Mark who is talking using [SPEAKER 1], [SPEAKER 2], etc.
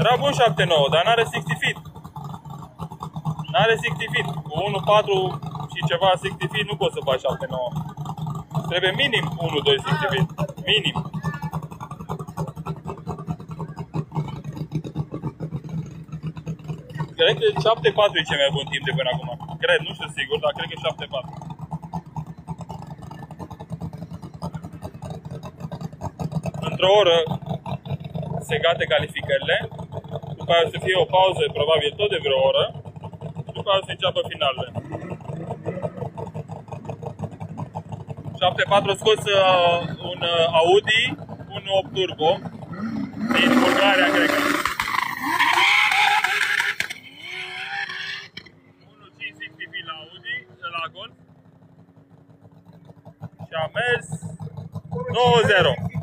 [SPEAKER 1] Era bun 7-9, dar n-are 60 feet. N-are 60 feet. Cu 1-4 și ceva 60 feet nu poți să faci 7-9. Trebuie minim 1-2 60 feet. Minim. Cred că 7-4 e cel mai bun timp de până acum. Cred, nu știu sigur, dar cred că 7-4. Într-o oră se gate calificările, după aceea să fie o pauză, probabil tot de vreo oră, și după aceea să înceapă finalele. 7.4 scos uh, un uh, Audi, un 8 turbo, din Bulgaria, cred că. 1.560 la Audi, de la Golf. Și a mers 9-0.